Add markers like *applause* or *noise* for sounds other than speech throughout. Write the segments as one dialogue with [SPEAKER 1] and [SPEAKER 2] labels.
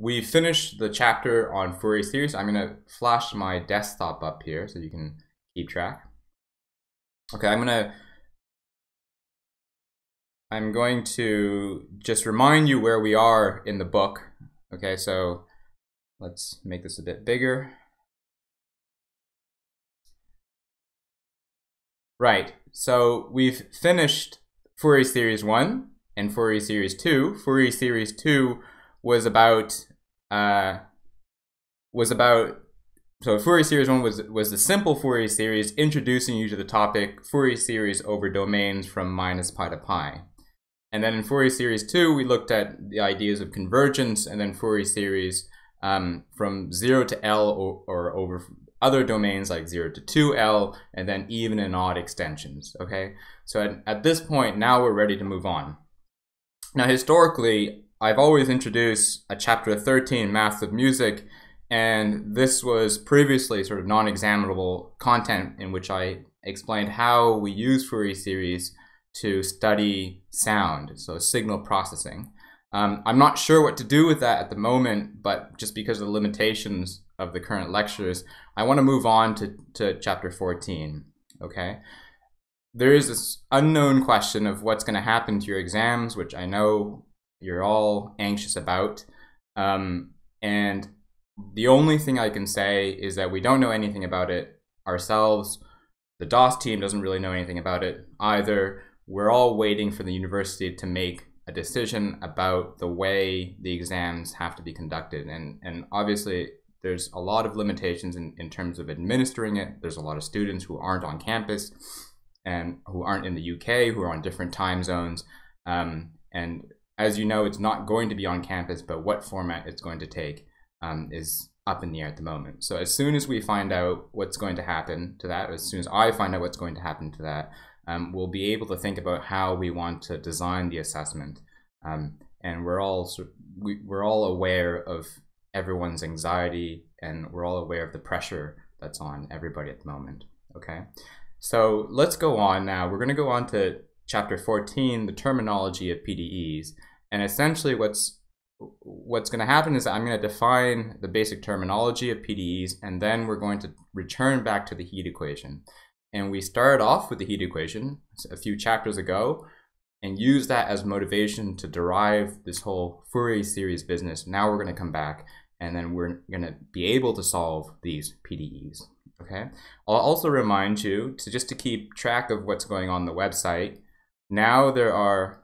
[SPEAKER 1] we finished the chapter on Fourier series. I'm going to flash my desktop up here so you can keep track. Okay, I'm to I'm going to just remind you where we are in the book. Okay, so let's make this a bit bigger. Right, so we've finished Fourier Series 1 and Fourier Series 2. Fourier Series 2 was about uh, was about so Fourier series one was was the simple Fourier series introducing you to the topic Fourier series over domains from minus pi to pi. And then in Fourier series two, we looked at the ideas of convergence, and then Fourier series um, from zero to L or, or, over other domains like zero to two L, and then even and odd extensions. Okay, so at, at this point, now we're ready to move on. Now, historically, I've always introduced a chapter 13, Math of Music, and this was previously sort of non-examinable content in which I explained how we use Fourier series to study sound, so signal processing. Um, I'm not sure what to do with that at the moment, but just because of the limitations of the current lectures, I want to move on to, to chapter 14, okay? There is this unknown question of what's going to happen to your exams, which I know you're all anxious about. Um, and the only thing I can say is that we don't know anything about it ourselves. The DOS team doesn't really know anything about it either. We're all waiting for the university to make a decision about the way the exams have to be conducted. And, and obviously, there's a lot of limitations in, in terms of administering it. There's a lot of students who aren't on campus and who aren't in the UK, who are on different time zones. Um, and as you know, it's not going to be on campus, but what format it's going to take um, is up in the air at the moment. So as soon as we find out what's going to happen to that, as soon as I find out what's going to happen to that, um, we'll be able to think about how we want to design the assessment. Um, and we're all we, we're all aware of everyone's anxiety, and we're all aware of the pressure that's on everybody at the moment. Okay, so let's go on now. We're going to go on to chapter 14, the terminology of PDEs. And essentially what's what's going to happen is I'm going to define the basic terminology of PDEs, and then we're going to return back to the heat equation. And we started off with the heat equation a few chapters ago and use that as motivation to derive this whole Fourier series business. Now we're going to come back and then we're going to be able to solve these PDEs. Okay. I'll also remind you to just to keep track of what's going on the website. Now there are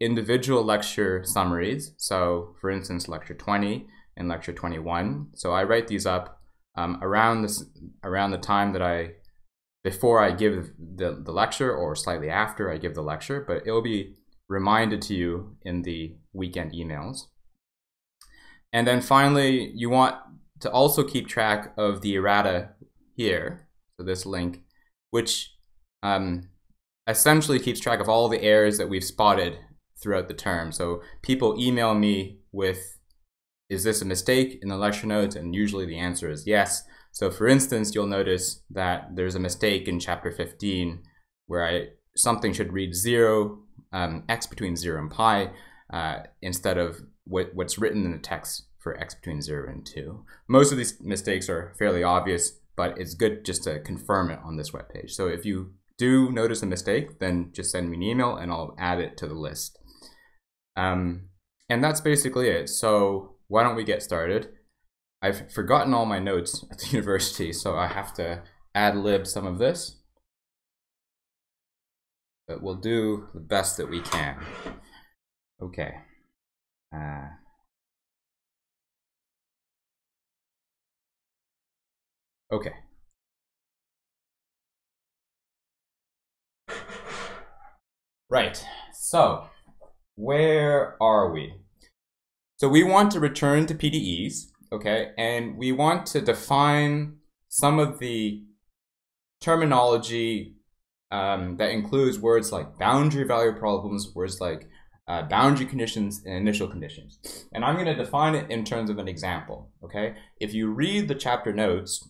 [SPEAKER 1] individual lecture summaries. So for instance, lecture 20 and lecture 21. So I write these up um, around this around the time that I before I give the, the lecture or slightly after I give the lecture, but it'll be reminded to you in the weekend emails. And then finally, you want to also keep track of the errata here, so this link, which um, essentially keeps track of all the errors that we've spotted throughout the term. So people email me with, is this a mistake in the lecture notes? And usually the answer is yes. So for instance, you'll notice that there's a mistake in chapter 15 where I something should read zero, um, x between zero and pi, uh, instead of what, what's written in the text for x between zero and two. Most of these mistakes are fairly obvious, but it's good just to confirm it on this web page. So if you do notice a mistake, then just send me an email and I'll add it to the list. Um, and that's basically it. So why don't we get started? I've forgotten all my notes at the *laughs* university, so I have to ad lib some of this. But we'll do the best that we can. Okay. Uh, okay. Right, so where are we? So we want to return to PDEs, okay, and we want to define some of the terminology um, that includes words like boundary value problems, words like uh, boundary conditions and initial conditions. And I'm going to define it in terms of an example, okay? If you read the chapter notes,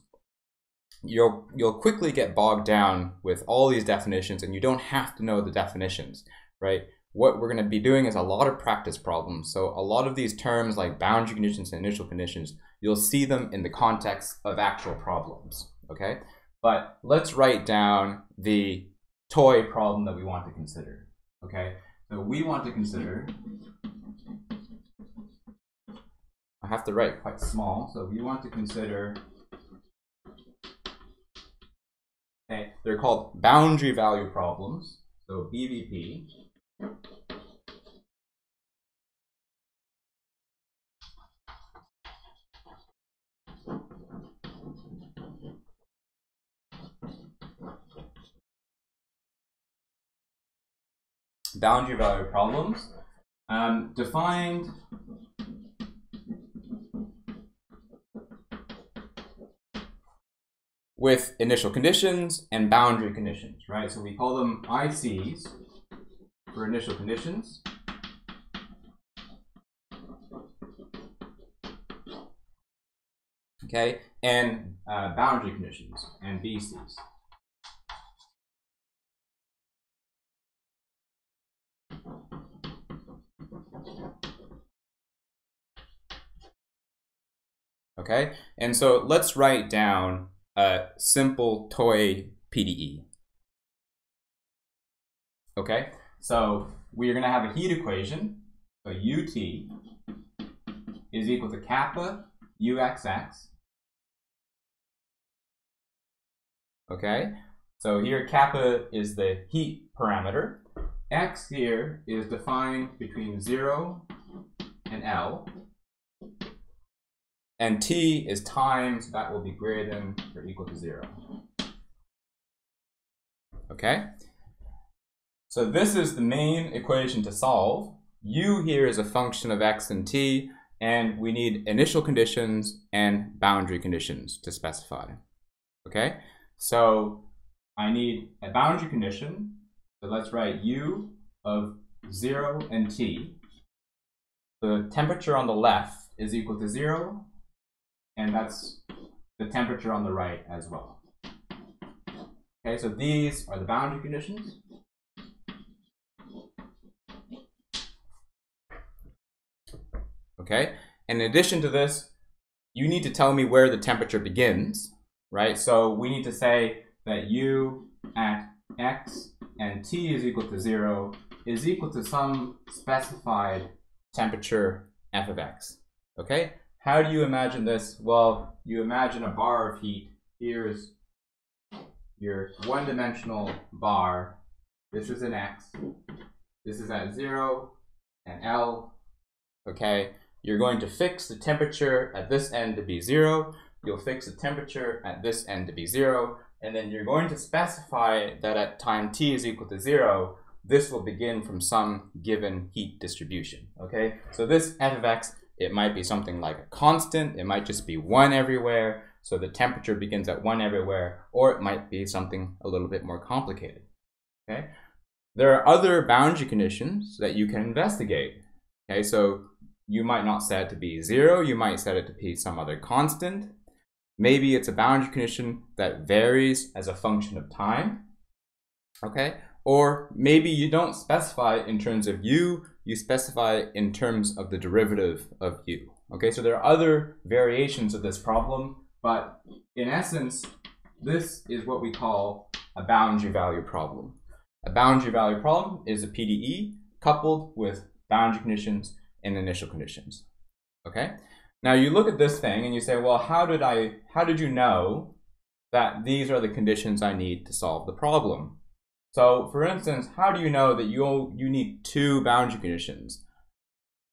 [SPEAKER 1] you'll you'll quickly get bogged down with all these definitions and you don't have to know the definitions right what we're going to be doing is a lot of practice problems. So a lot of these terms like boundary conditions and initial conditions, you'll see them in the context of actual problems, okay? But let's write down the toy problem that we want to consider, okay? So we want to consider, I have to write quite small, so we want to consider, okay, they're called boundary value problems, so BVP. boundary value problems um, defined with initial conditions and boundary conditions, right? So we call them ICs for initial conditions. Okay, and uh, boundary conditions and BCs. Okay, and so let's write down a simple toy PDE. Okay, so we're going to have a heat equation. So UT is equal to kappa UXX. Okay, so here kappa is the heat parameter. X here is defined between 0 and L. And t is time, so that will be greater than or equal to 0. Okay? So this is the main equation to solve. u here is a function of x and t, and we need initial conditions and boundary conditions to specify. Okay? So I need a boundary condition. So let's write u of 0 and t. The temperature on the left is equal to 0, and that's the temperature on the right as well. Okay, so these are the boundary conditions. Okay, and in addition to this, you need to tell me where the temperature begins, right? So we need to say that u at x and t is equal to 0 is equal to some specified temperature f of x, okay? How do you imagine this? Well, you imagine a bar of heat. Here's your one-dimensional bar. This is an x. This is at 0 and L. Okay, you're going to fix the temperature at this end to be 0. You'll fix the temperature at this end to be 0. And then you're going to specify that at time t is equal to 0, this will begin from some given heat distribution. Okay, so this f of x it might be something like a constant. It might just be one everywhere. So the temperature begins at one everywhere, or it might be something a little bit more complicated. Okay. There are other boundary conditions that you can investigate. Okay, so you might not set it to be zero. You might set it to be some other constant. Maybe it's a boundary condition that varies as a function of time. Okay, or maybe you don't specify in terms of u, you specify in terms of the derivative of u. Okay, so there are other variations of this problem, but in essence, this is what we call a boundary value problem. A boundary value problem is a PDE coupled with boundary conditions and initial conditions. Okay? Now you look at this thing and you say, well, how did I how did you know that these are the conditions I need to solve the problem? So for instance, how do you know that you you need two boundary conditions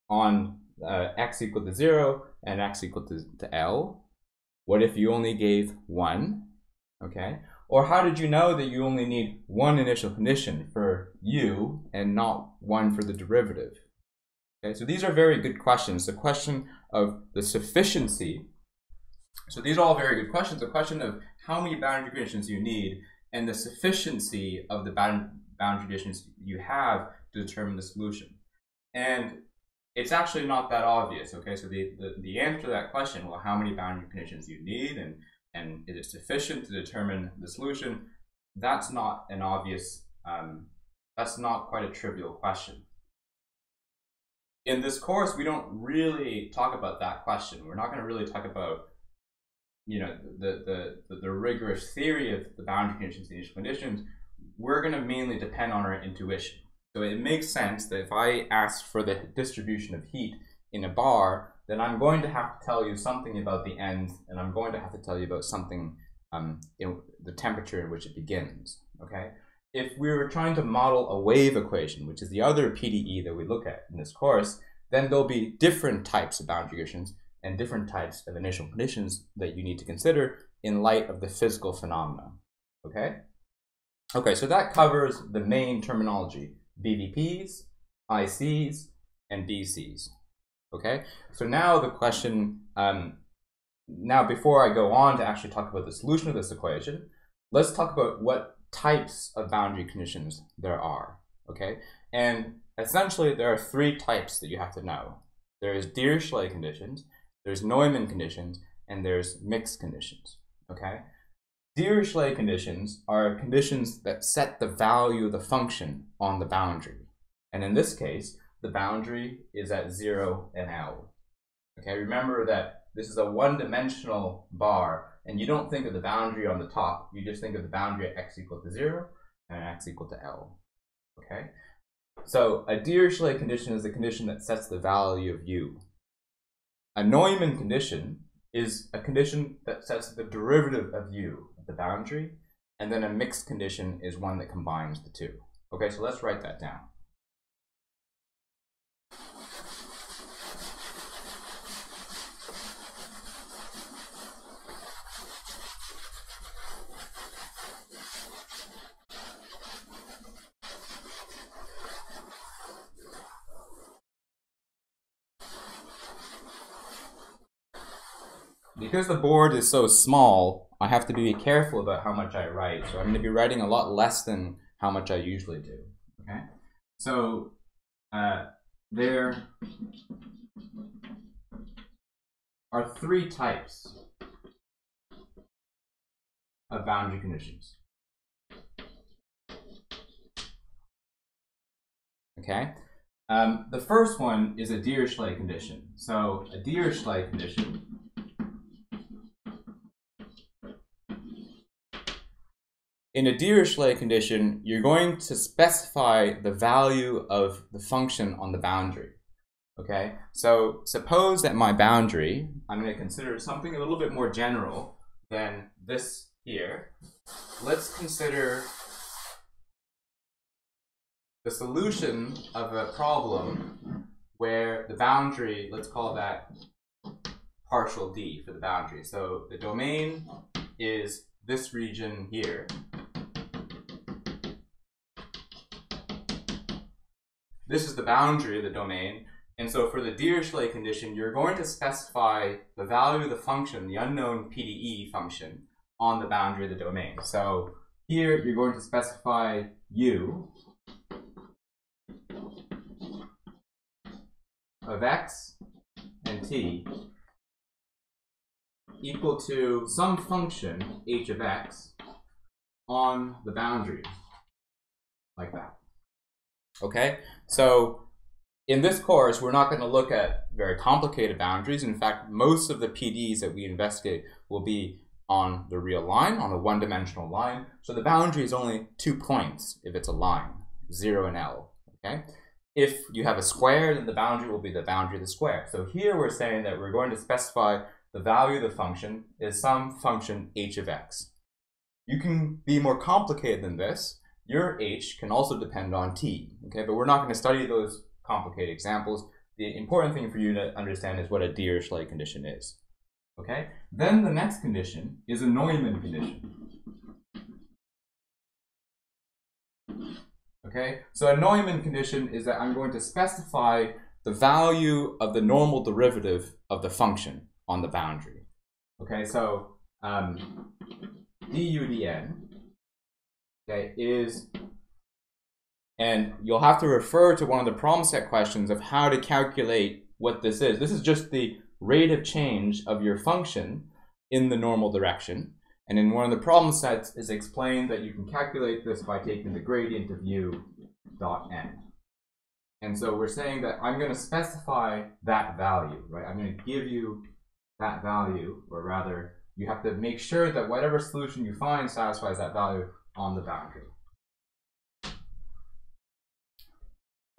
[SPEAKER 1] on uh, x equal to zero and x equal to, to L? What if you only gave one? Okay. Or how did you know that you only need one initial condition for u and not one for the derivative? Okay, so these are very good questions. The question of the sufficiency. So these are all very good questions. The question of how many boundary conditions you need and the sufficiency of the bound, boundary conditions you have to determine the solution. And it's actually not that obvious, okay? So the, the, the answer to that question, well, how many boundary conditions you need and, and is it sufficient to determine the solution? That's not an obvious, um, that's not quite a trivial question. in this course, we don't really talk about that question. We're not going to really talk about, you know, the, the, the, the rigorous theory of the boundary conditions, the initial conditions. We're going to mainly depend on our intuition. So it makes sense that if I ask for the distribution of heat in a bar, then I'm going to have to tell you something about the end, and I'm going to have to tell you about something um, in the temperature in which it begins. Okay. If we were trying to model a wave equation, which is the other PDE that we look at in this course, then there'll be different types of boundary conditions and different types of initial conditions that you need to consider in light of the physical phenomena. Okay? Okay, so that covers the main terminology, BVPs, ICs, and BCs. Okay, so now the question, um, now before I go on to actually talk about the solution of this equation, let's talk about what types of boundary conditions there are. Okay, and essentially there are three types that you have to know. There is Dirichlet conditions, there's Neumann conditions, and there's mixed conditions. Okay, Dirichlet conditions are conditions that set the value of the function on the boundary, and in this case, the boundary is at 0 and L. Okay, remember that this is a one-dimensional bar, and you don't think of the boundary on the top, you just think of the boundary at x equal to 0 and x equal to L. Okay, so a Dirichlet condition is a condition that sets the value of u. A Neumann condition is a condition that sets the derivative of u, at the boundary, and then a mixed condition is one that combines the two. Okay, so let's write that down. Because the board is so small, I have to be careful about how much I write. So I'm going to be writing a lot less than how much I usually do. Okay, so uh, there are three types of boundary conditions. Okay, um, the first one is a Dirichlet condition. So a Dirichlet condition in a Dirichlet condition, you're going to specify the value of the function on the boundary. Okay, so suppose that my boundary, I'm going to consider something a little bit more general than this here. Let's consider the solution of a problem where the boundary, let's call that partial d for the boundary. So the domain is this region here. This is the boundary of the domain. And so for the Dirichlet condition, you're going to specify the value of the function, the unknown PDE function, on the boundary of the domain. So here you're going to specify u of x and t equal to some function h of x on the boundary, like that. Okay, so in this course, we're not going to look at very complicated boundaries. In fact, most of the PDs that we investigate will be on the real line, on a one-dimensional line. So the boundary is only two points if it's a line, 0 and L. Okay. If you have a square, then the boundary will be the boundary of the square. So here we're saying that we're going to specify the value of the function is some function h of x. You can be more complicated than this your h can also depend on t, okay? But we're not going to study those complicated examples. The important thing for you to understand is what a Dirichlet condition is, okay? Then the next condition is a Neumann condition. Okay, so a Neumann condition is that I'm going to specify the value of the normal derivative of the function on the boundary. Okay, so um, du dn okay, is, and you'll have to refer to one of the problem set questions of how to calculate what this is. This is just the rate of change of your function in the normal direction. And in one of the problem sets is explained that you can calculate this by taking the gradient of u dot n. And so we're saying that I'm going to specify that value, right? I'm going to give you that value, or rather, you have to make sure that whatever solution you find satisfies that value on the boundary.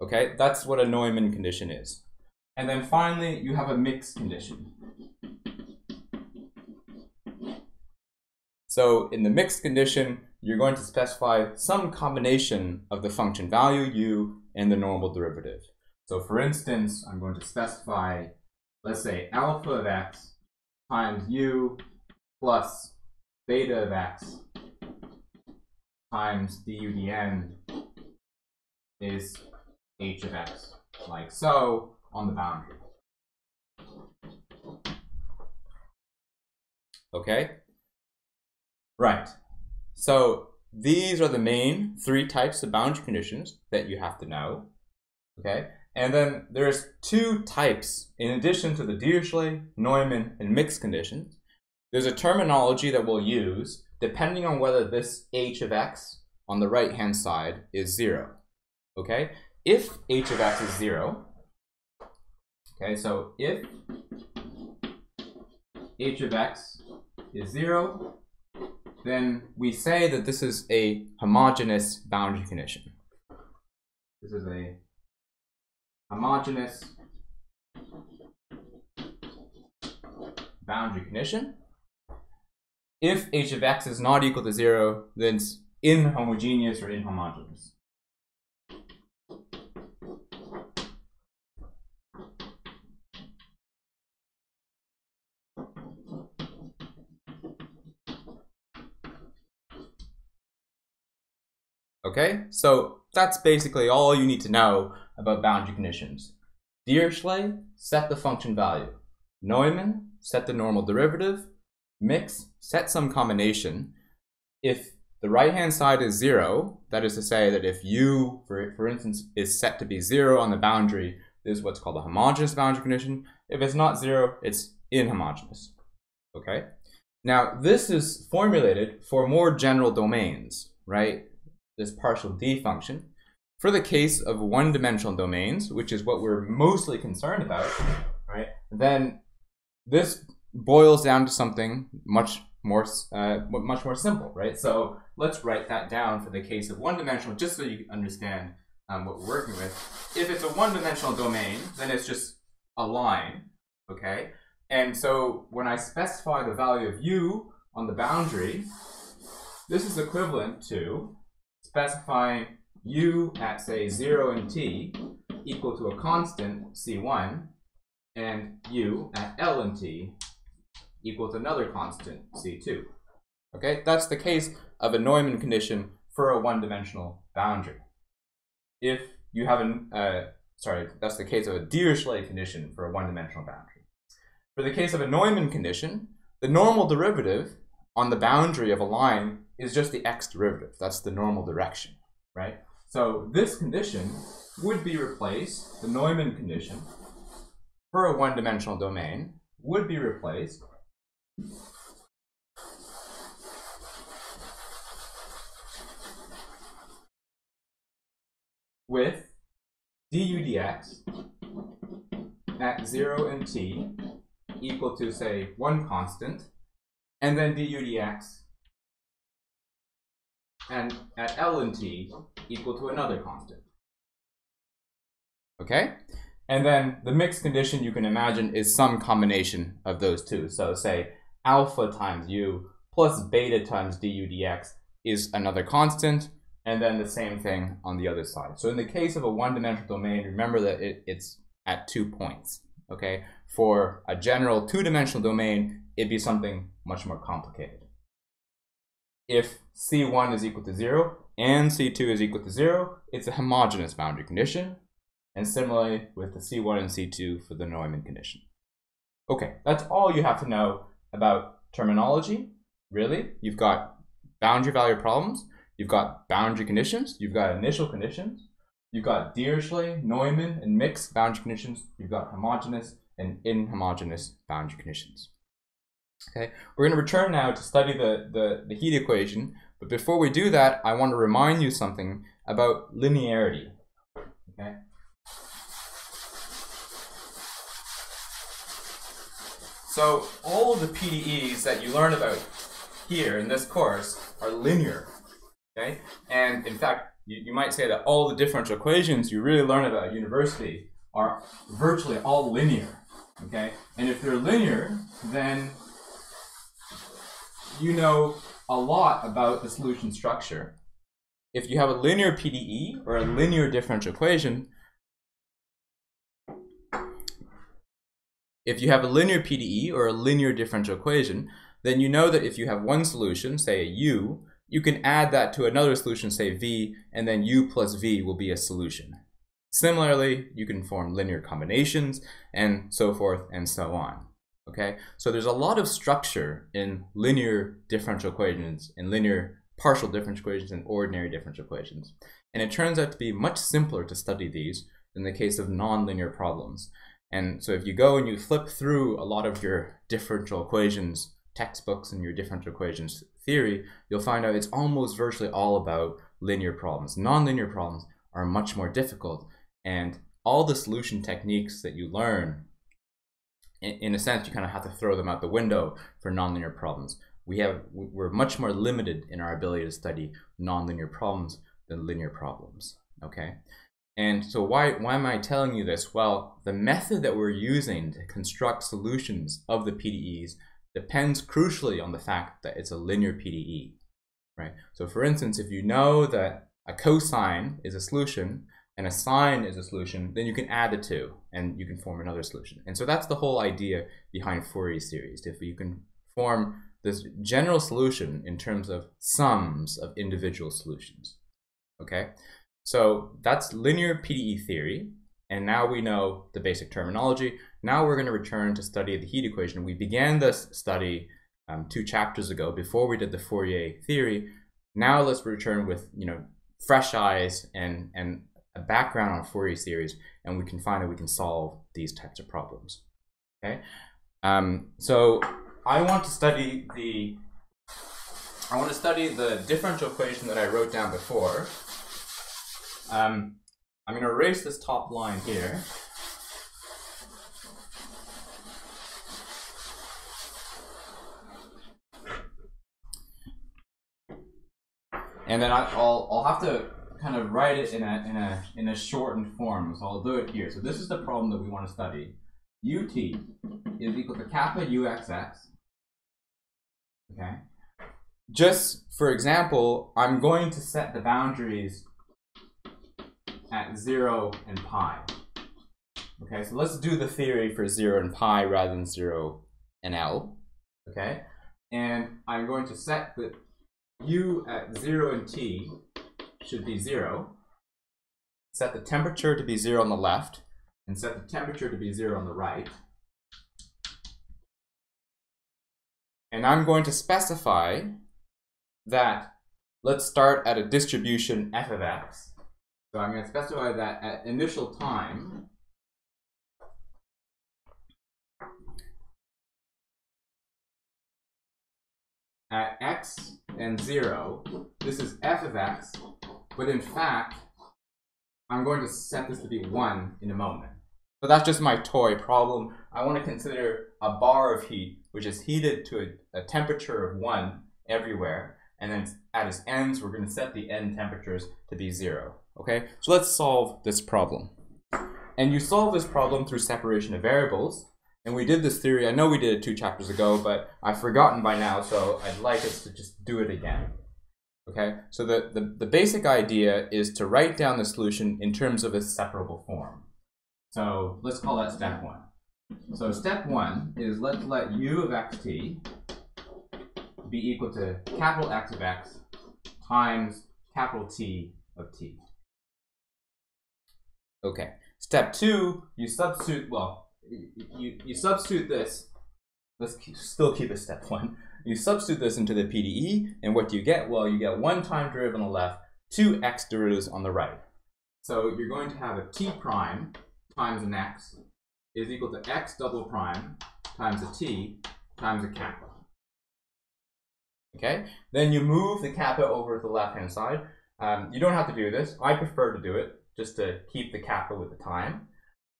[SPEAKER 1] Okay, that's what a Neumann condition is. And then finally, you have a mixed condition. So in the mixed condition, you're going to specify some combination of the function value u and the normal derivative. So for instance, I'm going to specify, let's say alpha of x times u plus beta of x times du dn is h of x, like so, on the boundary. Okay? Right. So these are the main three types of boundary conditions that you have to know. Okay? And then there's two types, in addition to the Dirichlet, Neumann, and mixed conditions, there's a terminology that we'll use depending on whether this h of x on the right-hand side is zero. Okay? if h of x is 0, okay, so if h of x is 0, then we say that this is a homogeneous boundary condition. This is a homogeneous boundary condition. If h of x is not equal to 0, then it's inhomogeneous or inhomogeneous. Okay, so that's basically all you need to know about boundary conditions. Dirichlet, set the function value. Neumann, set the normal derivative. Mix, set some combination. If the right-hand side is zero, that is to say that if u, for, for instance, is set to be zero on the boundary, this is what's called a homogeneous boundary condition. If it's not zero, it's inhomogeneous. Okay? Now, this is formulated for more general domains, right? this partial d function. For the case of one-dimensional domains, which is what we're mostly concerned about, right, then this boils down to something much more uh, much more simple, right? So let's write that down for the case of one-dimensional, just so you understand um, what we're working with. If it's a one-dimensional domain, then it's just a line, okay? And so when I specify the value of u on the boundary, this is equivalent to specifying u at, say, 0 and t equal to a constant, c1, and u at L and t equal to another constant, c2. Okay, that's the case of a Neumann condition for a one-dimensional boundary. If you have a, uh, sorry, that's the case of a Dirichlet condition for a one-dimensional boundary. For the case of a Neumann condition, the normal derivative on the boundary of a line is just the x derivative. That's the normal direction, right? So this condition would be replaced, the Neumann condition, for a one-dimensional domain, would be replaced with du dx at 0 and t equal to, say, one constant, and then du dx and at L and T equal to another constant. Okay? And then the mixed condition you can imagine is some combination of those two. So say alpha times u plus beta times du dx is another constant, and then the same thing on the other side. So in the case of a one-dimensional domain, remember that it, it's at two points. Okay? For a general two-dimensional domain, it'd be something much more complicated if C1 is equal to 0 and C2 is equal to 0, it's a homogeneous boundary condition. And similarly with the C1 and C2 for the Neumann condition. Okay, that's all you have to know about terminology. Really, you've got boundary value problems, you've got boundary conditions, you've got initial conditions, you've got Dirichlet, Neumann, and mixed boundary conditions, you've got homogeneous and inhomogeneous boundary conditions. Okay, we're going to return now to study the, the, the heat equation, but before we do that, I want to remind you something about linearity. Okay, So all the PDEs that you learn about here in this course are linear. Okay? And in fact, you, you might say that all the differential equations you really learn about at university are virtually all linear. Okay? And if they're linear, then you know a lot about the solution structure. If you have a linear PDE or a linear differential equation, if you have a linear PDE or a linear differential equation, then you know that if you have one solution, say a u, you can add that to another solution, say v, and then u plus v will be a solution. Similarly, you can form linear combinations and so forth and so on. Okay, so there's a lot of structure in linear differential equations, in linear partial differential equations, and ordinary differential equations. And it turns out to be much simpler to study these in the case of nonlinear problems. And so if you go and you flip through a lot of your differential equations textbooks and your differential equations theory, you'll find out it's almost virtually all about linear problems. Nonlinear problems are much more difficult, and all the solution techniques that you learn, in, a sense, you kind of have to throw them out the window for nonlinear problems. We have we're much more limited in our ability to study nonlinear problems than linear problems. Okay. And so why, why am I telling you this? Well, the method that we're using to construct solutions of the PDEs depends crucially on the fact that it's a linear PDE, right? So for instance, if you know that a cosine is a solution and a sine is a solution, then you can add the two and you can form another solution. And so that's the whole idea behind Fourier series. If you can form this general solution in terms of sums of individual solutions, okay? So that's linear PDE theory. And now we know the basic terminology. Now we're going to return to study the heat equation. We began this study um, two chapters ago before we did the Fourier theory. Now let's return with you know fresh eyes and and a background on Fourier series, and we can find that we can solve these types of problems. Okay, um, so I want to study the I want to study the differential equation that I wrote down before. Um, I'm going to erase this top line here. and then I, will I'll have to kind of write it in a in a in a shortened form. So I'll do it here. So this is the problem that we want to study. ut is equal to kappa uxx. Okay. Just for example, I'm going to set the boundaries at zero and pi. Okay, so let's do the theory for zero and pi rather than zero and L. Okay, and I'm going to set the u at 0 and t should be 0. Set the temperature to be 0 on the left, and set the temperature to be 0 on the right. And I'm going to specify that, let's start at a distribution f of x. So I'm going to specify that at initial time, at x and 0, this is f of x, but in fact, I'm going to set this to be 1 in a moment. So that's just my toy problem. I want to consider a bar of heat, which is heated to a, a temperature of 1 everywhere, and then at its ends, we're going to set the end temperatures to be 0. Okay, so let's solve this problem. And you solve this problem through separation of variables, and we did this theory, I know we did it two chapters ago, but I've forgotten by now, so I'd like us to just do it again. Okay, so the, the, the basic idea is to write down the solution in terms of a separable form. So let's call that step one. So step one is let's let u of xt be equal to capital X of x times capital T of t. Okay, step two, you substitute, well, you, you substitute this, let's keep, still keep it step one. You substitute this into the PDE, and what do you get? Well, you get one time derivative on the left, two x derivatives on the right. So you're going to have a t prime times an x is equal to x double prime times a t times a kappa. Okay, then you move the kappa over to the left-hand side. Um, you don't have to do this. I prefer to do it just to keep the kappa with the time.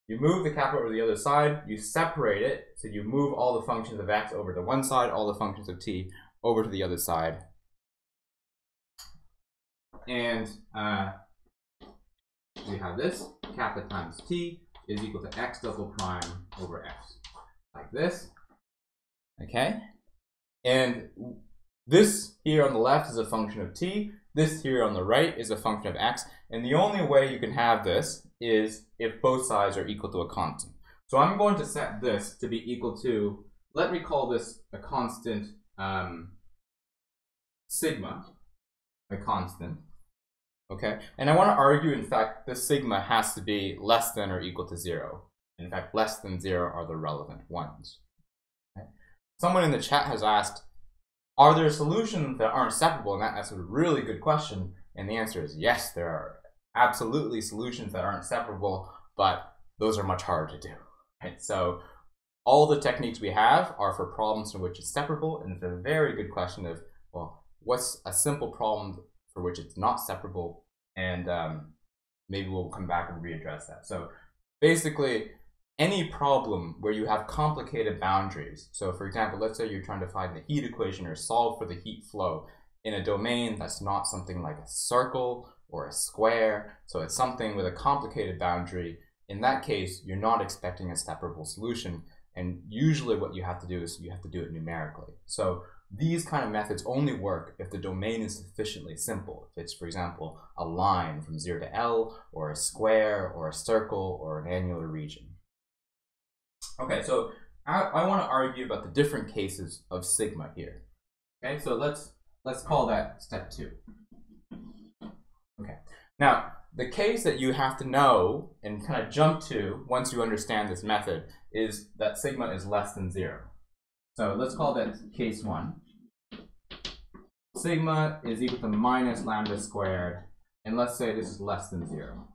[SPEAKER 1] You move the kappa over to the other side, you separate it, so you move all the functions of x over to one side, all the functions of t over to the other side. And uh, we have this, kappa times t is equal to x double prime over x, like this. Okay? And this here on the left is a function of t, this here on the right is a function of x, and the only way you can have this is if both sides are equal to a constant. So I'm going to set this to be equal to, let me call this a constant um, sigma, a constant, okay? And I want to argue, in fact, the sigma has to be less than or equal to zero. In fact, less than zero are the relevant ones. Okay? Someone in the chat has asked, are there solutions that aren't separable? And that, that's a really good question. And the answer is yes, there are absolutely solutions that aren't separable, but those are much harder to do. Right? So all the techniques we have are for problems in which it's separable, and it's a very good question of, well, what's a simple problem for which it's not separable, and um, maybe we'll come back and readdress that. So basically, any problem where you have complicated boundaries. So for example, let's say you're trying to find the heat equation or solve for the heat flow in a domain that's not something like a circle or a square. So it's something with a complicated boundary. In that case, you're not expecting a separable solution. And usually what you have to do is you have to do it numerically. So these kind of methods only work if the domain is sufficiently simple. If it's, for example, a line from 0 to L, or a square, or a circle, or an annular region. Okay, so I, I want to argue about the different cases of sigma here. Okay, so let's let's call that step two. Okay, now the case that you have to know and kind of jump to once you understand this method is that sigma is less than zero. So let's call that case one. Sigma is equal to minus lambda squared, and let's say this is less than zero.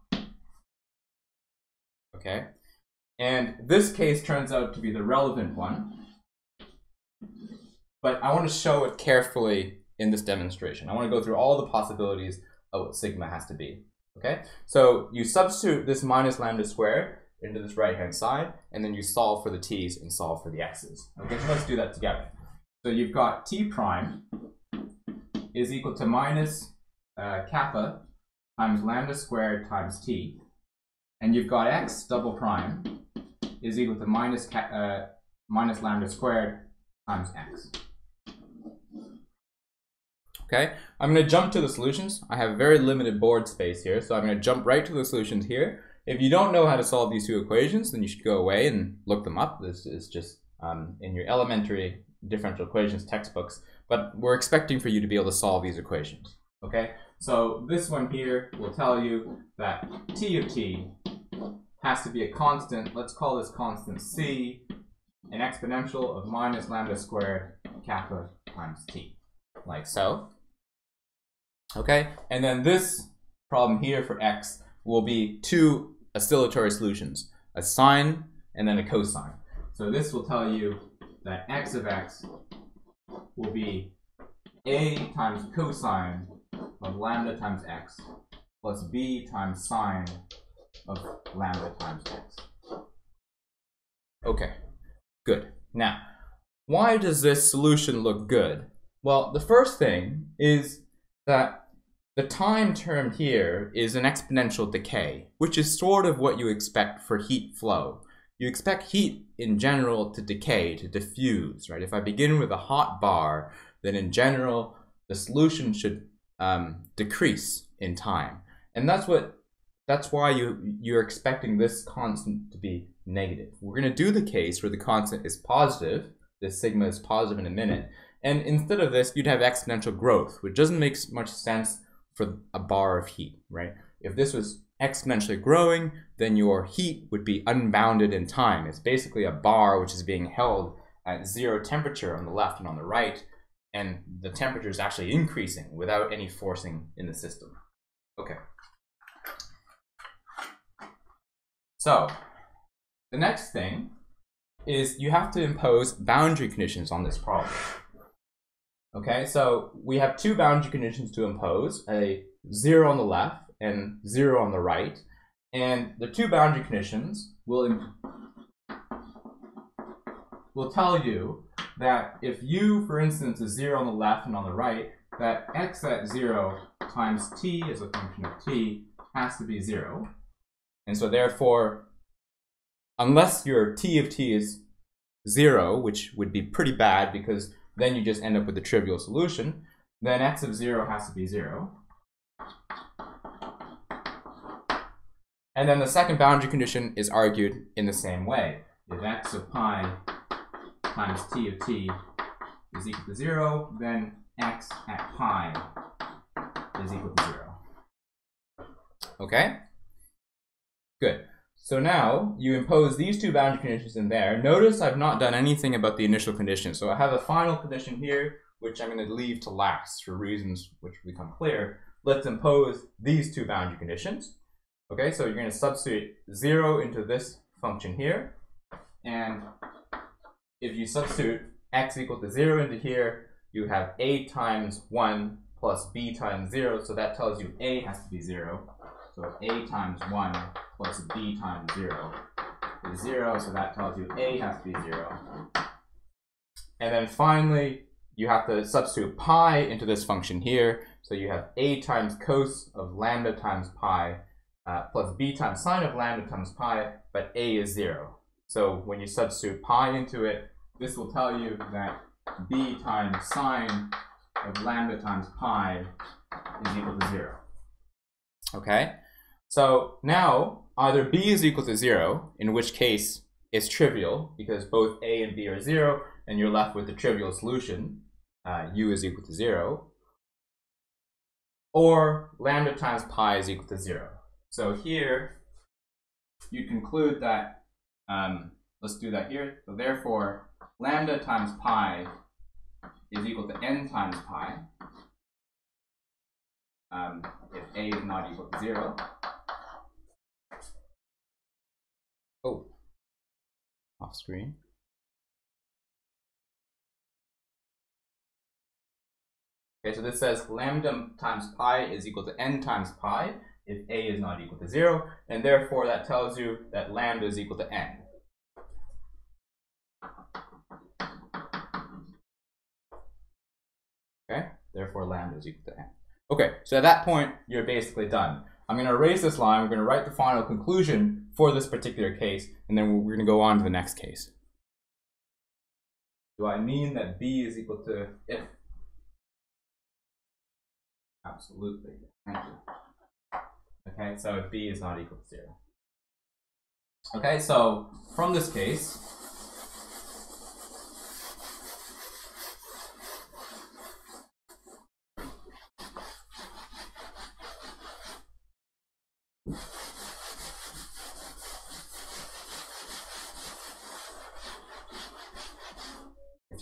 [SPEAKER 1] Okay, and this case turns out to be the relevant one. But I want to show it carefully in this demonstration. I want to go through all the possibilities of what sigma has to be. Okay, so you substitute this minus lambda squared into this right-hand side, and then you solve for the t's and solve for the x's. Okay, so let's do that together. So you've got t prime is equal to minus uh, kappa times lambda squared times t, and you've got x double prime is equal to minus, uh, minus lambda squared times x. Okay, I'm going to jump to the solutions. I have very limited board space here, so I'm going to jump right to the solutions here. If you don't know how to solve these two equations, then you should go away and look them up. This is just um, in your elementary differential equations textbooks, but we're expecting for you to be able to solve these equations. Okay, so this one here will tell you that t of t has to be a constant. Let's call this constant c, an exponential of minus lambda squared kappa times t, like so. Okay, and then this problem here for x will be two oscillatory solutions, a sine and then a cosine. So this will tell you that x of x will be a times cosine of lambda times x plus b times sine of lambda times x. Okay, good. Now, why does this solution look good? Well, the first thing is that the time term here is an exponential decay, which is sort of what you expect for heat flow. You expect heat in general to decay, to diffuse, right? If I begin with a hot bar, then in general, the solution should um, decrease in time. And that's what that's why you you're expecting this constant to be negative. We're going to do the case where the constant is positive, this sigma is positive in a minute, and instead of this, you'd have exponential growth, which doesn't make much sense for a bar of heat, right? If this was exponentially growing, then your heat would be unbounded in time. It's basically a bar which is being held at zero temperature on the left and on the right, and the temperature is actually increasing without any forcing in the system. Okay. So the next thing is you have to impose boundary conditions on this problem. Okay, so we have two boundary conditions to impose, a zero on the left and zero on the right. And the two boundary conditions will will tell you that if u, for instance, is 0 on the left and on the right, that x at 0 times t as a function of t has to be 0. And so therefore, unless your t of t is 0, which would be pretty bad because then you just end up with a trivial solution, then x of 0 has to be 0. And then the second boundary condition is argued in the same way. If x of pi times t of t is equal to 0, then x at pi is equal to 0. Okay? Good. So now you impose these two boundary conditions in there. Notice I've not done anything about the initial condition. So I have a final condition here, which I'm going to leave to last for reasons which become clear. Let's impose these two boundary conditions. Okay, so you're going to substitute 0 into this function here. And if you substitute x equal to 0 into here, you have a times 1 plus b times 0, so that tells you a has to be 0. So a times 1 plus b times 0 is 0, so that tells you a has to be 0. And then finally, you have to substitute pi into this function here, so you have a times cos of lambda times pi uh, plus b times sine of lambda times pi, but a is 0. So when you substitute pi into it, this will tell you that b times sine of lambda times pi is equal to 0. Okay? So now either b is equal to 0, in which case it's trivial because both a and b are 0, and you're left with the trivial solution, uh, u is equal to 0, or lambda times pi is equal to 0. So here, you conclude that, um, let's do that here. So therefore, lambda times pi is equal to n times pi um, if a is not equal to 0. Oh, off screen. Okay, so this says lambda times pi is equal to n times pi if a is not equal to 0, and therefore that tells you that lambda is equal to n. Okay, therefore lambda is equal to n. Okay, so at that point, you're basically done. I'm going to erase this line, we're going to write the final conclusion for this particular case, and then we're going to go on to the next case. Do I mean that b is equal to if? Absolutely. Thank you. Okay, so if b is not equal to 0. Okay, so from this case,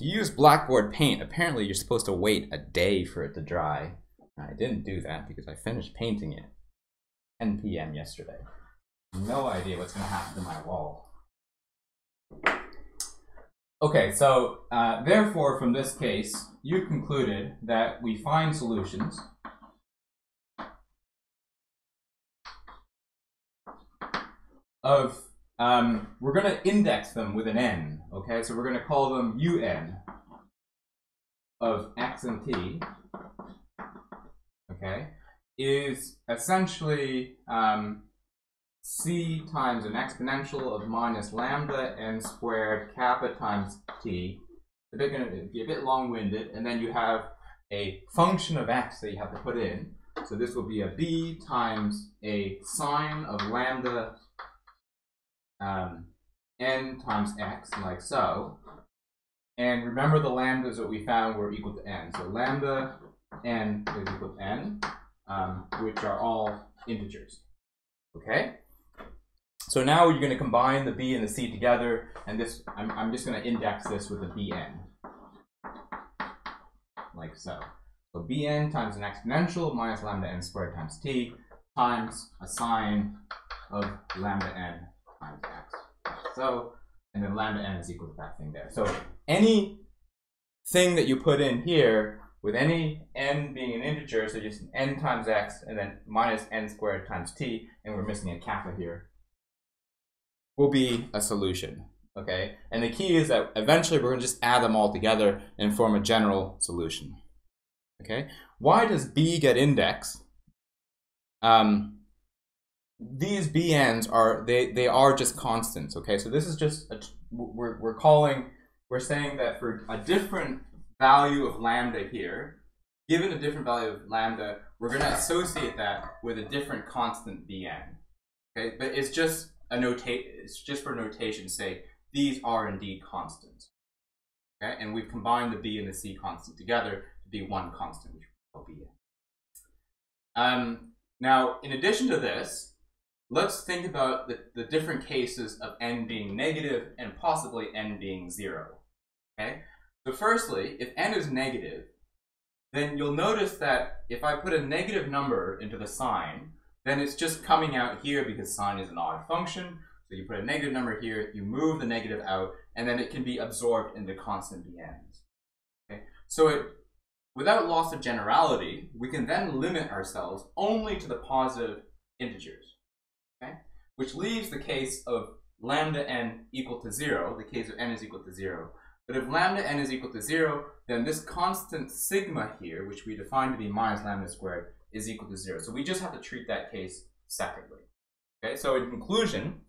[SPEAKER 1] you use blackboard paint, apparently you're supposed to wait a day for it to dry. I didn't do that because I finished painting it 10 p.m. yesterday. No idea what's going to happen to my wall. Okay, so uh, therefore from this case, you concluded that we find solutions of um, we're going to index them with an n, okay? So we're going to call them un of x and t, okay, is essentially um, c times an exponential of minus lambda n squared kappa times t. They're going to be a bit long-winded, and then you have a function of x that you have to put in. So this will be a b times a sine of lambda um, n times x, like so. And remember the lambdas that we found were equal to n. So lambda n is equal to n, um, which are all integers. Okay? So now you're going to combine the b and the c together, and this I'm, I'm just going to index this with a bn, like so. So bn times an exponential minus lambda n squared times t times a sine of lambda n. So, and then lambda n is equal to that thing there. So any thing that you put in here with any n being an integer, so just n times x and then minus n squared times t, and we're missing a kappa here. will be a solution. Okay, and the key is that eventually we're going to just add them all together and form a general solution. Okay, why does B get indexed? Um, these bn's are they they are just constants. Okay, so this is just a, we're we're calling we're saying that for a different value of lambda here, given a different value of lambda, we're going to associate that with a different constant bn. Okay, but it's just a notate. It's just for notation's sake these are indeed constants. Okay, and we've combined the b and the c constant together to be one constant, which we call bn. Um, now, in addition to this, let's think about the, the different cases of n being negative and possibly n being zero. Okay, so firstly, if n is negative, then you'll notice that if I put a negative number into the sine, then it's just coming out here because sine is an odd function, so you put a negative number here, you move the negative out, and then it can be absorbed into constant bn's. Okay? So it, without loss of generality, we can then limit ourselves only to the positive integers, okay? which leaves the case of lambda n equal to 0, the case of n is equal to 0. But if lambda n is equal to 0, then this constant sigma here, which we define to be minus lambda squared, is equal to 0. So we just have to treat that case separately. Okay, so in conclusion,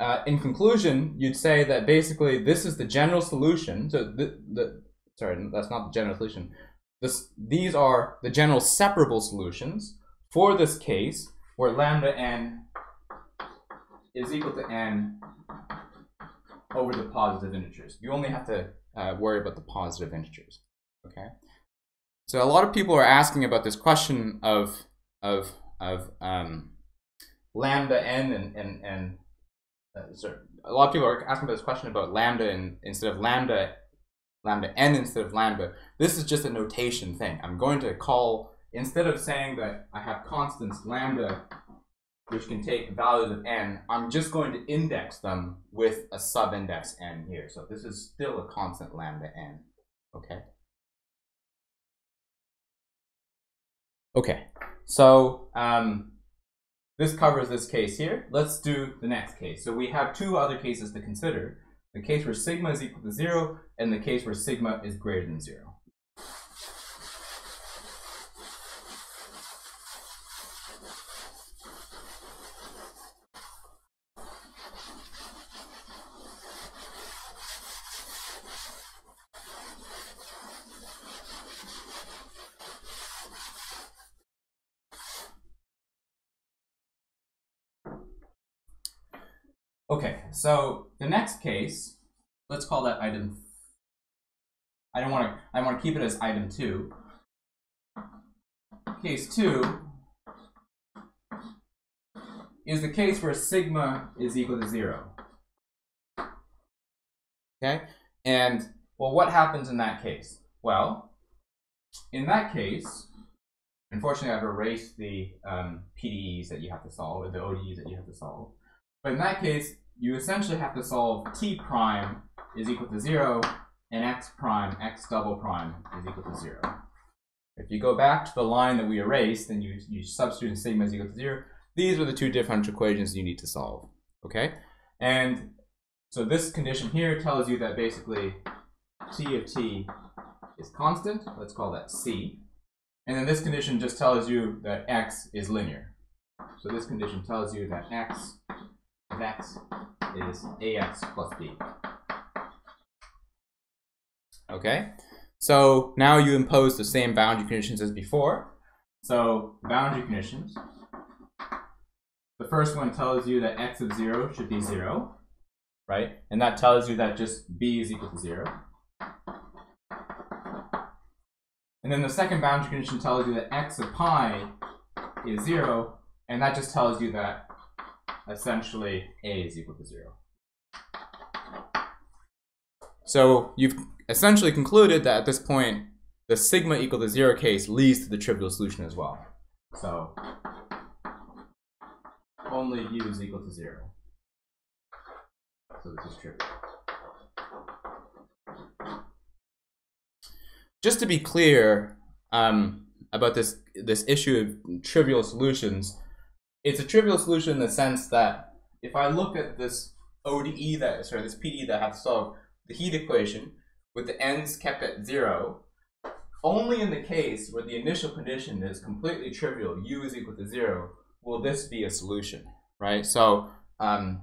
[SPEAKER 1] Uh, in conclusion, you'd say that basically this is the general solution. So the, the sorry, that's not the general solution. This, these are the general separable solutions for this case where lambda n is equal to n over the positive integers. You only have to uh, worry about the positive integers. Okay. So a lot of people are asking about this question of of of um, lambda n and and and uh, sorry, a lot of people are asking about this question about lambda and instead of lambda, lambda n instead of lambda. This is just a notation thing. I'm going to call, instead of saying that I have constants lambda, which can take values of n, I'm just going to index them with a subindex n here. So this is still a constant lambda n, okay? Okay, so um, this covers this case here. Let's do the next case. So we have two other cases to consider. The case where sigma is equal to zero and the case where sigma is greater than zero. Okay, so the next case, let's call that item. I don't want to. I want to keep it as item two. Case two is the case where sigma is equal to zero. Okay, and well, what happens in that case? Well, in that case, unfortunately, I've erased the um, PDEs that you have to solve, or the ODEs that you have to solve. But in that case, you essentially have to solve t prime is equal to 0 and x prime, x double prime is equal to 0. If you go back to the line that we erased and you, you substitute sigma is equal to 0, these are the two differential equations you need to solve. Okay? And so this condition here tells you that basically t of t is constant. Let's call that c. And then this condition just tells you that x is linear. So this condition tells you that x of x is ax plus b. Okay, so now you impose the same boundary conditions as before. So boundary conditions. The first one tells you that x of 0 should be 0, right? And that tells you that just b is equal to 0. And then the second boundary condition tells you that x of pi is 0, and that just tells you that essentially a is equal to 0. So you've essentially concluded that at this point, the sigma equal to 0 case leads to the trivial solution as well. So only u is equal to 0. So this is trivial. Just to be clear um, about this, this issue of trivial solutions, it's a trivial solution in the sense that if I look at this ODE that sorry this PDE that I have to solve the heat equation with the ends kept at zero, only in the case where the initial condition is completely trivial, u is equal to zero, will this be a solution, right? So, um,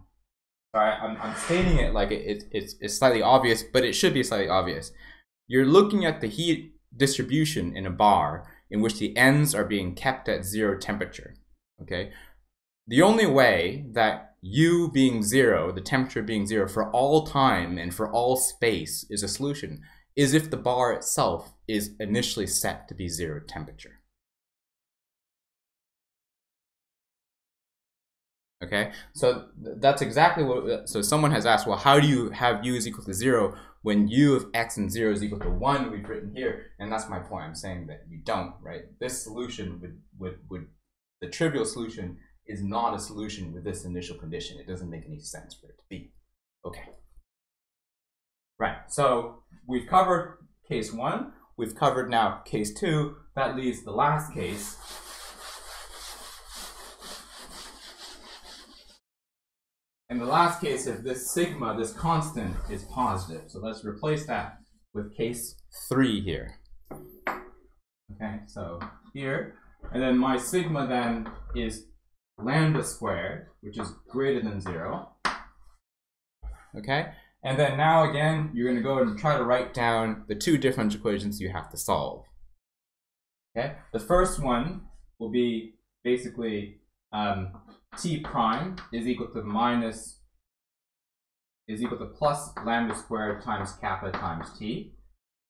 [SPEAKER 1] sorry, I'm, I'm stating it like it, it, it's, it's slightly obvious, but it should be slightly obvious. You're looking at the heat distribution in a bar in which the ends are being kept at zero temperature, okay? The only way that U being zero, the temperature being zero for all time and for all space is a solution is if the bar itself is initially set to be zero temperature. Okay, so that's exactly what, so someone has asked, well, how do you have u is equal to zero when u of x and zero is equal to one, we've written here, and that's my point, I'm saying that you don't, right? This solution would, would, would the trivial solution is not a solution with this initial condition. It doesn't make any sense for it to be. Okay. Right, so we've covered case one. We've covered now case two. That leaves the last case. In the last case, if this sigma, this constant, is positive. So let's replace that with case three here. Okay, so here, and then my sigma then is lambda squared, which is greater than zero. Okay, and then now again, you're going to go and try to write down the two differential equations you have to solve. Okay, the first one will be basically um, t prime is equal to minus is equal to plus lambda squared times kappa times t.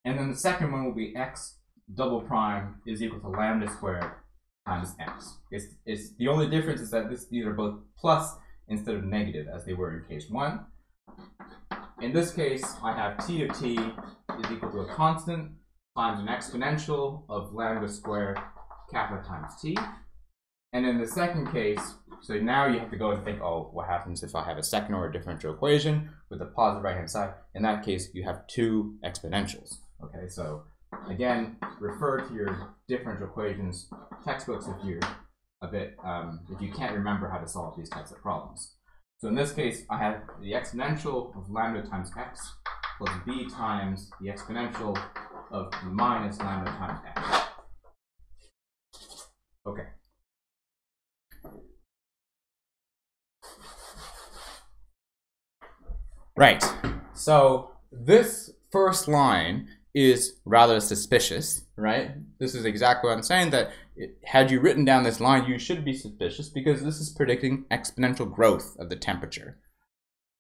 [SPEAKER 1] And then the second one will be x double prime is equal to lambda squared times x. It's, it's, the only difference is that this, these are both plus instead of negative as they were in case 1. In this case, I have t of t is equal to a constant times an exponential of lambda squared kappa times t. And in the second case, so now you have to go and think, oh, what happens if I have a second order differential equation with a positive right hand side? In that case, you have two exponentials. Okay, so Again, refer to your differential equations textbooks if you're a bit, um, if you can't remember how to solve these types of problems. So in this case, I have the exponential of lambda times x plus b times the exponential of minus lambda times x. Okay. Right. So this first line is rather suspicious, right? This is exactly what I'm saying, that it, had you written down this line, you should be suspicious because this is predicting exponential growth of the temperature.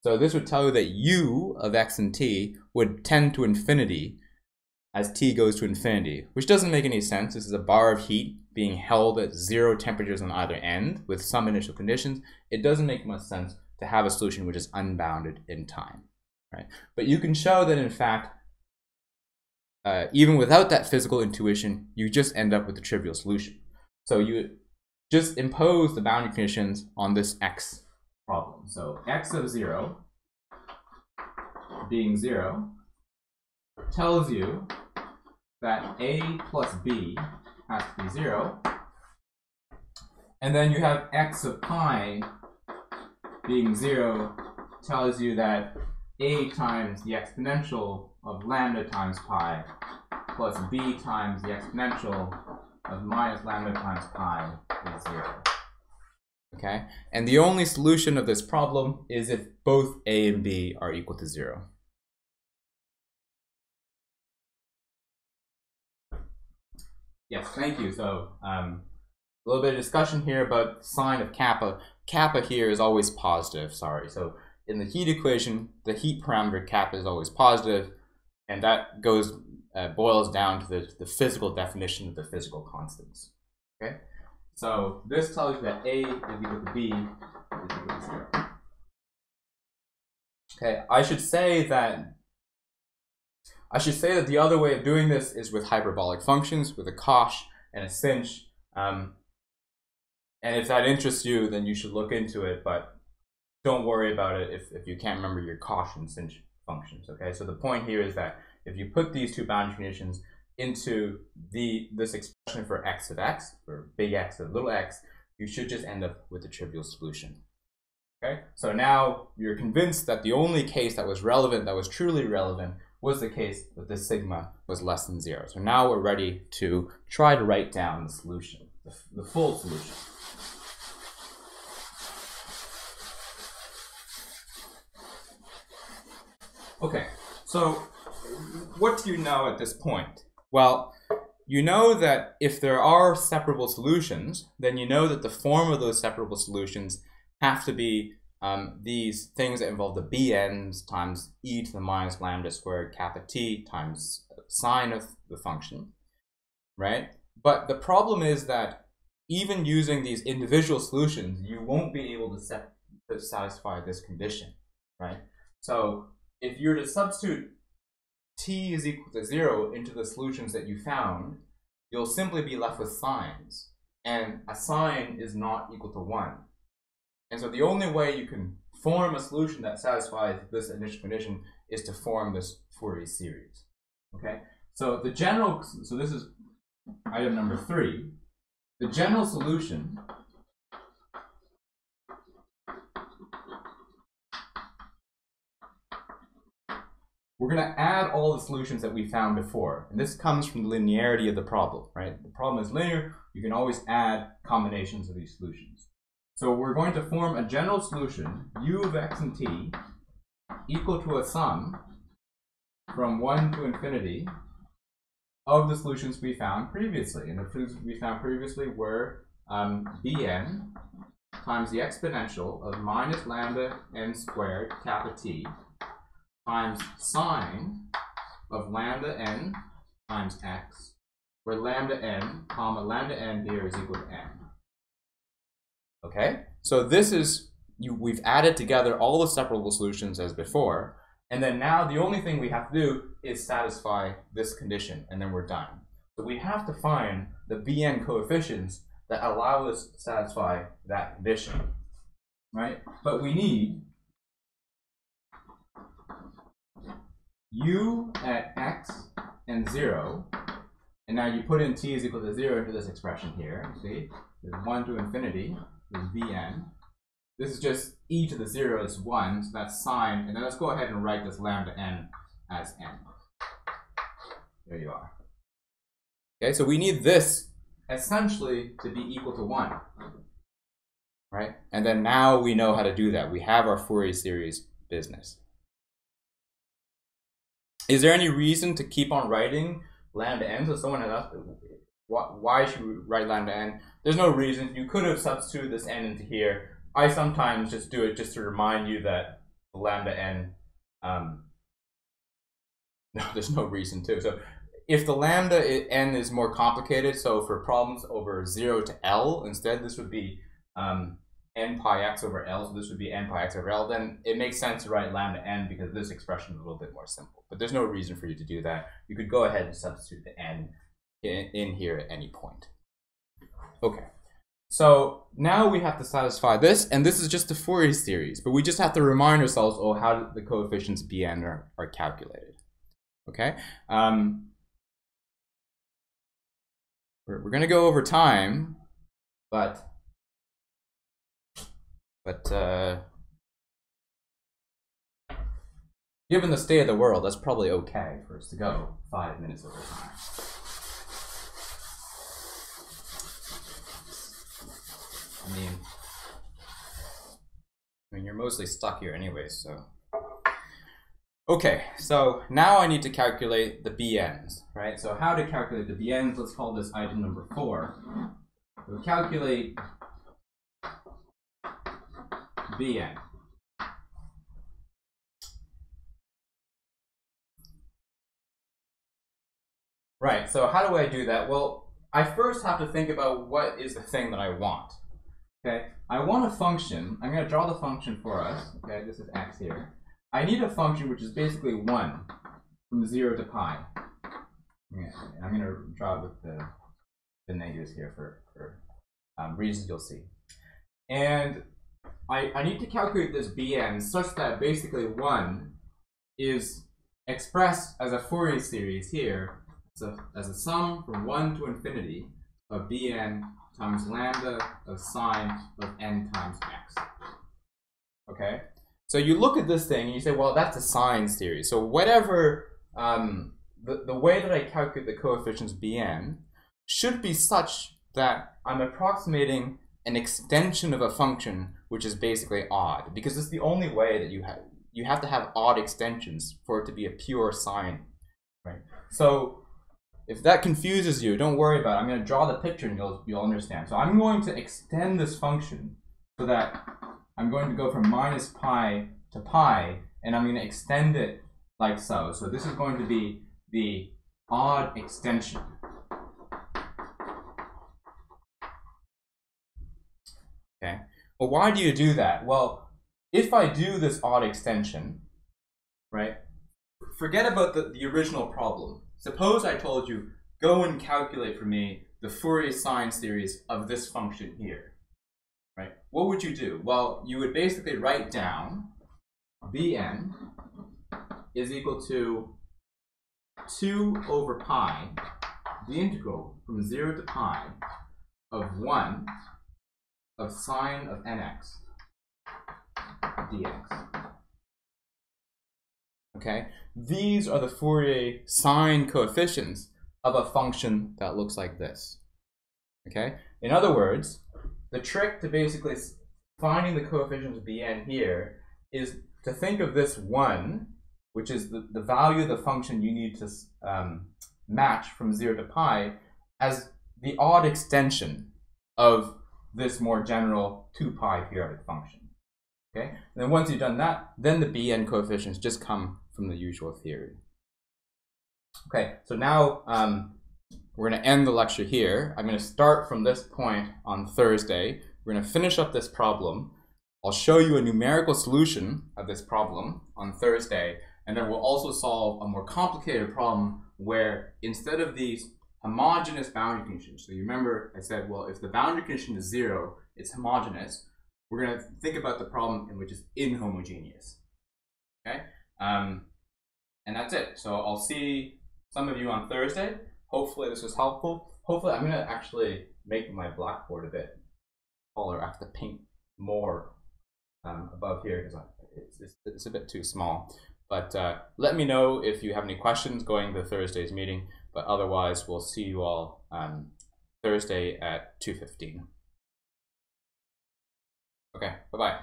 [SPEAKER 1] So this would tell you that u of x and t would tend to infinity as t goes to infinity, which doesn't make any sense. This is a bar of heat being held at zero temperatures on either end with some initial conditions. It doesn't make much sense to have a solution which is unbounded in time, right? But you can show that in fact uh, even without that physical intuition, you just end up with a trivial solution. So you just impose the boundary conditions on this x problem. So x of 0 being 0 tells you that a plus b has to be 0. And then you have x of pi being 0 tells you that a times the exponential of lambda times pi plus b times the exponential of minus lambda times pi is 0. Okay, and the only solution of this problem is if both a and b are equal to 0. Yes, thank you. So um, a little bit of discussion here about sign of kappa. Kappa here is always positive, sorry. So in the heat equation, the heat parameter kappa is always positive and that goes uh, boils down to the, the physical definition of the physical constants. Okay, so this tells you that A is equal to B is equal to zero. Okay, I should say that I should say that the other way of doing this is with hyperbolic functions, with a cosh and a sinh. Um, and if that interests you, then you should look into it, but don't worry about it if, if you can't remember your cosh and sinh functions. Okay, so the point here is that if you put these two boundary conditions into the this expression for x of x, for big X of little x, you should just end up with a trivial solution. Okay, so now you're convinced that the only case that was relevant, that was truly relevant, was the case that the sigma was less than zero. So now we're ready to try to write down the solution, the, the full solution. Okay, so what do you know at this point? Well, you know that if there are separable solutions, then you know that the form of those separable solutions have to be um, these things that involve the bn's times e to the minus lambda squared kappa t times sine of the function, right? But the problem is that even using these individual solutions, you won't be able to, set, to satisfy this condition, right? So if you were to substitute t is equal to 0 into the solutions that you found, you'll simply be left with sines. And a sine is not equal to 1. And so the only way you can form a solution that satisfies this initial condition is to form this Fourier series. Okay? So the general, so this is item number three. The general solution we're going to add all the solutions that we found before. And this comes from the linearity of the problem, right? The problem is linear. You can always add combinations of these solutions. So we're going to form a general solution, u of x and t, equal to a sum from 1 to infinity of the solutions we found previously. And the solutions we found previously were um, bn times the exponential of minus lambda n squared kappa t times sine of lambda n times x, where lambda n, comma, lambda n here is equal to n. Okay, so this is, you, we've added together all the separable solutions as before, and then now the only thing we have to do is satisfy this condition, and then we're done. So we have to find the Bn coefficients that allow us to satisfy that condition, right? But we need u at x and 0, and now you put in t is equal to 0 into this expression here, see? There's 1 to infinity, is bn. This is just e to the 0 is 1, so that's sine, and then let's go ahead and write this lambda n as n. There you are. Okay, so we need this essentially to be equal to 1. Right? And then now we know how to do that. We have our Fourier series business. Is there any reason to keep on writing lambda n? So someone has asked, why should we write lambda n? There's no reason. You could have substituted this n into here. I sometimes just do it just to remind you that lambda n, um, *laughs* no, there's no reason to. So if the lambda n is more complicated, so for problems over 0 to L, instead this would be um, n pi x over L, so this would be n pi x over L, then it makes sense to write lambda n because this expression is a little bit more simple. But there's no reason for you to do that. You could go ahead and substitute the n in, here at any point. Okay, so now we have to satisfy this, and this is just the Fourier series, but we just have to remind ourselves, oh, how the coefficients Bn are, are calculated. Okay, um, we're, we're going to go over time, but but uh, given the state of the world, that's probably okay for us to go five minutes over time. I mean, I mean, you're mostly stuck here anyway, so. Okay, so now I need to calculate the BNs, right? So how to calculate the BNs, let's call this item number four. So calculate BN. Right, so how do I do that? Well, I first have to think about what is the thing that I want. Okay, I want a function. I'm going to draw the function for us. Okay, this is x here. I need a function which is basically 1 from 0 to pi. Yeah, I'm going to draw it with the, the negatives here for, for um, reasons you'll see. And I, I need to calculate this bn such that basically 1 is expressed as a Fourier series here so as a sum from 1 to infinity of bn times lambda of sine of n times x. Okay? So you look at this thing and you say, well, that's a sine series. So whatever, um, the, the way that I calculate the coefficients bn should be such that I'm approximating an extension of a function which is basically odd because it's the only way that you have you have to have odd extensions for it to be a pure sine right? So if that confuses you don't worry about it. I'm going to draw the picture and you'll you'll understand. So i'm going to extend this function so that i'm going to go from minus pi to pi and i'm going to extend it like so. So this is going to be the odd extension Okay. Well, why do you do that? Well, if I do this odd extension, right, forget about the, the original problem. Suppose I told you, go and calculate for me the Fourier sine series of this function here, right? What would you do? Well, you would basically write down Bn is equal to 2 over pi, the integral from 0 to pi of 1 of sine of nx dx. Okay, these are the Fourier sine coefficients of a function that looks like this. Okay, in other words, the trick to basically finding the coefficients of bn here is to think of this 1, which is the, the value of the function you need to um, match from 0 to pi, as the odd extension of this more general 2 pi periodic function. Okay, and then once you've done that, then the Bn coefficients just come from the usual theory. Okay, so now um, we're going to end the lecture here. I'm going to start from this point on Thursday. We're going to finish up this problem. I'll show you a numerical solution of this problem on Thursday, and then we'll also solve a more complicated problem where instead of these homogeneous boundary condition. So you remember I said, well, if the boundary condition is zero, it's homogeneous. We're going to think about the problem in which is inhomogeneous. Okay? Um, and that's it. So I'll see some of you on Thursday. Hopefully this was helpful. Hopefully I'm going to actually make my blackboard a bit taller. I have to paint more um, above here because it's, it's, it's, a bit too small. But uh, let me know if you have any questions going to Thursday's meeting. But otherwise, we'll see you all um, Thursday at 2.15. Okay, bye-bye.